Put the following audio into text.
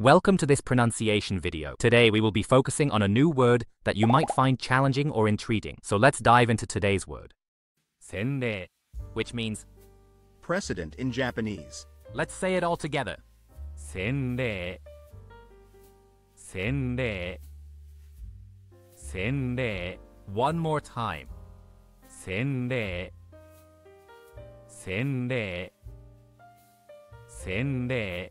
Welcome to this pronunciation video. Today we will be focusing on a new word that you might find challenging or intriguing. So let's dive into today's word. Senrei, which means precedent in Japanese. Let's say it all together. Senrei. Senrei. Senrei. One more time. Senrei. Senrei. Senrei.